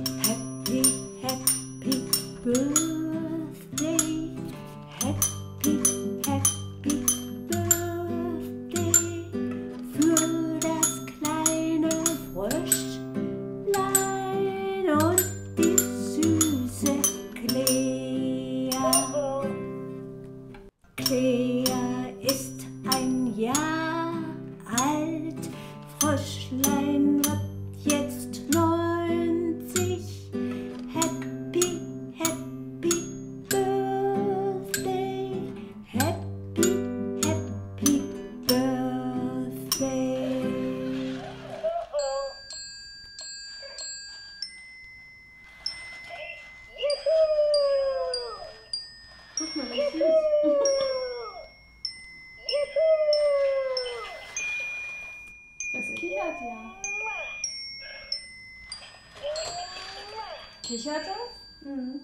Happy, happy birthday. Happy, happy birthday. Für das kleine Fröschlein und die süße Clea. Clea ist ein Jahr alt. Fröschlein. Das kichert ja. Kichert das? Mhm.